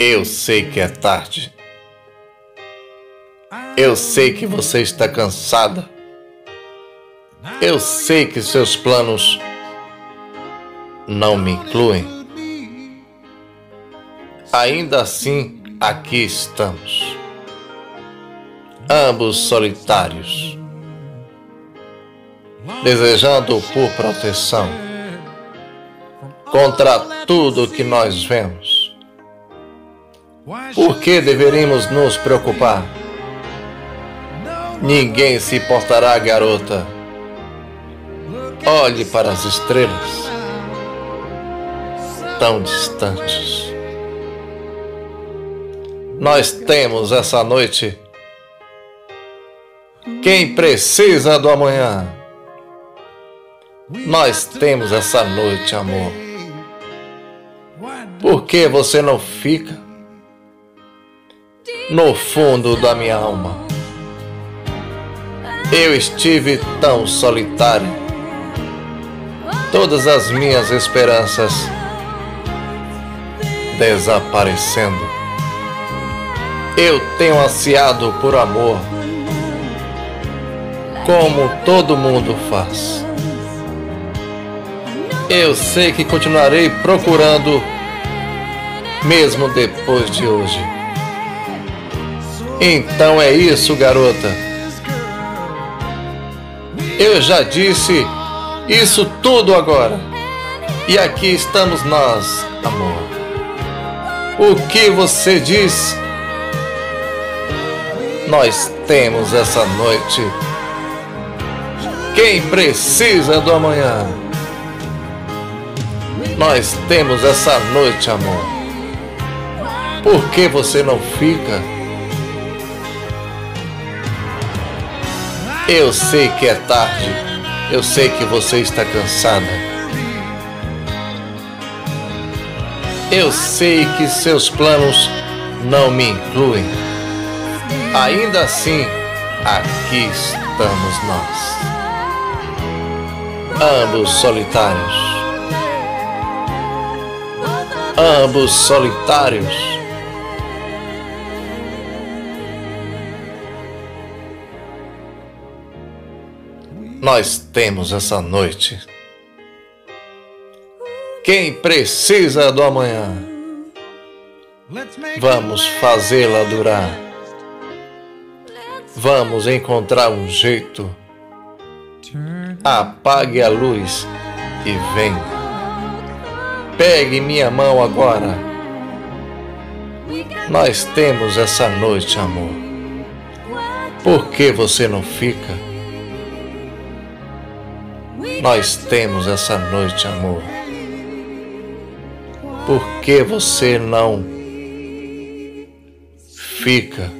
Eu sei que é tarde. Eu sei que você está cansada. Eu sei que seus planos não me incluem. Ainda assim, aqui estamos. Ambos solitários, desejando por proteção contra tudo que nós vemos. Por que deveríamos nos preocupar? Ninguém se importará, garota. Olhe para as estrelas, tão distantes. Nós temos essa noite. Quem precisa do amanhã? Nós temos essa noite, amor. Por que você não fica no fundo da minha alma? Eu estive tão solitário. Todas as minhas esperanças desaparecendo. Eu tenho ansiado por amor, como todo mundo faz. Eu sei que continuarei procurando, mesmo depois de hoje. Então é isso, garota. Eu já disse isso tudo agora. E aqui estamos nós, amor. O que você diz? Nós temos essa noite. Quem precisa do amanhã? Nós temos essa noite, amor. Por que você não fica? Eu sei que é tarde. Eu sei que você está cansada. Eu sei que seus planos não me incluem. Ainda assim, aqui estamos nós. Ambos solitários. Ambos solitários. Nós temos essa noite. Quem precisa do amanhã, vamos fazê-la durar. Vamos encontrar um jeito. Apague a luz e vem. Pegue minha mão agora. Nós temos essa noite, amor. Por que você não fica? Nós temos essa noite, amor. Por que você não fica?